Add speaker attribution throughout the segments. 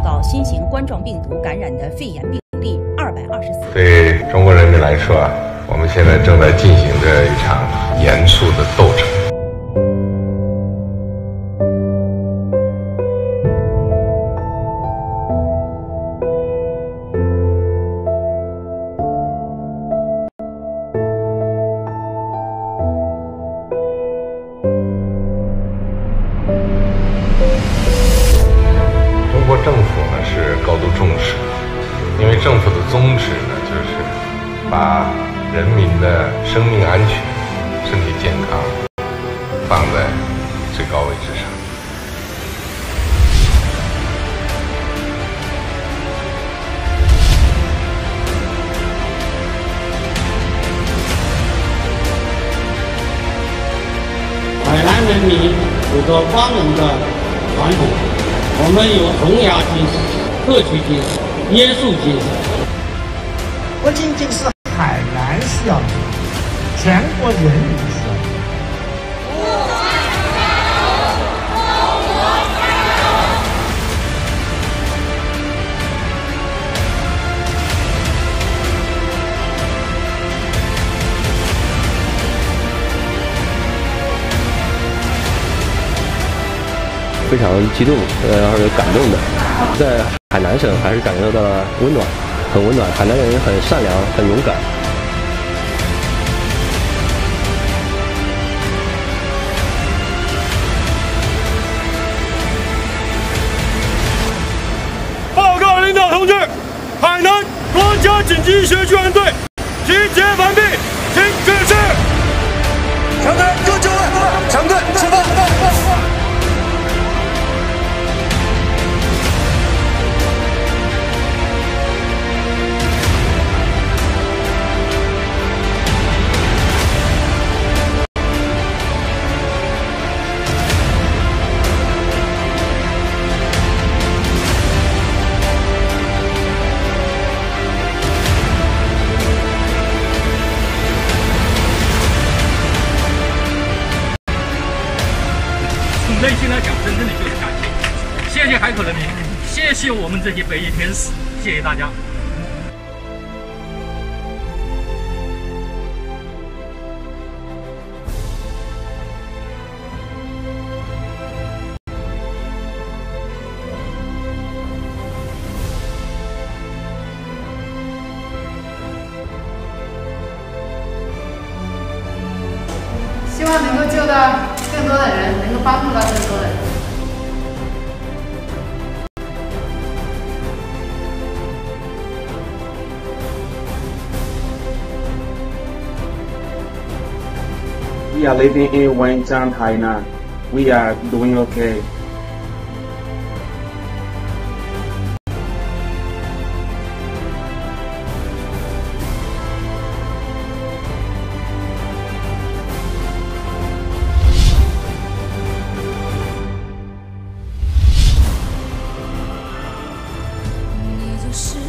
Speaker 1: 报告新型冠状病毒感染的肺炎病例二百二十四。
Speaker 2: 对中国人民来说啊我们现在正在进行着一场严肃的斗争。高度重视，因为政府的宗旨呢就是把人民的生命安全、身体健康放在最高位置上。
Speaker 3: 海南人民有着光荣的传统，我们有弘扬精神、特区精神、约束精神。
Speaker 4: 不仅仅是海南需要你，全国人民需要你。
Speaker 5: 非常激动，呃，而且感动的，在海南省还是感受到了温暖，很温暖。海南人很善良，很勇敢。报告领导同志，海南国家紧急医学救援队
Speaker 6: 内心来讲，真正的就是感谢，谢谢海口人民，谢谢我们这些北翼天使，谢谢大家。
Speaker 7: 希望能够救到更多的人，
Speaker 8: We are living in Wenzhou, Hainan. We are doing okay.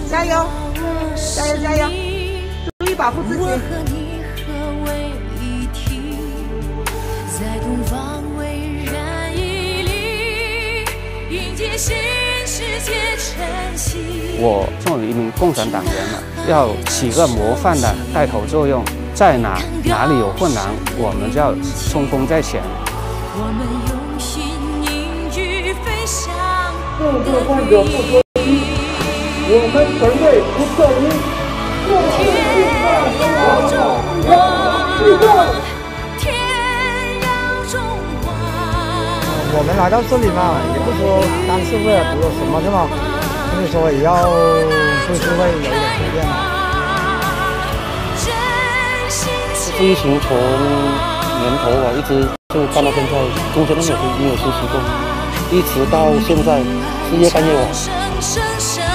Speaker 9: 加油！加油加油！
Speaker 10: 注意保护自己。
Speaker 11: 我作为一名共产党员嘛，要起个模范的带头作用，在哪哪里有困难，我们就要冲锋在前。
Speaker 9: 我们用心凝聚飞翔各个患者不脱衣，我们本队不撤离。
Speaker 12: 我们来到这里嘛，也不说单是为了得什么的嘛，所以说也要就是会有点改变嘛。
Speaker 13: 这疫情从年头啊一直就干到现在，中
Speaker 9: 间都
Speaker 13: 没有没
Speaker 9: 有休
Speaker 13: 息
Speaker 9: 过，一直
Speaker 13: 到
Speaker 9: 现在是夜半夜晚。